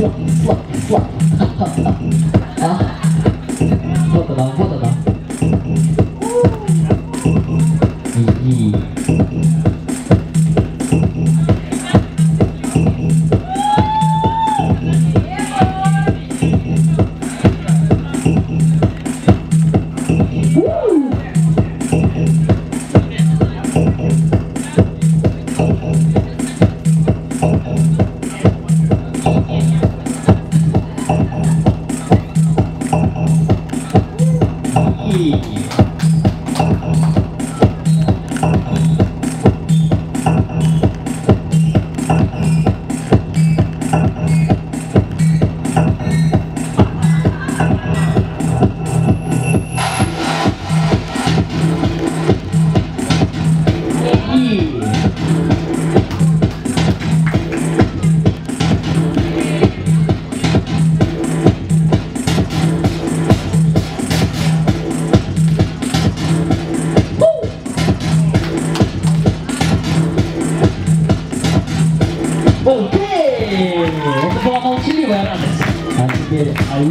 汪汪汪哈哈哈 Rocky. ¡Aquí que ahí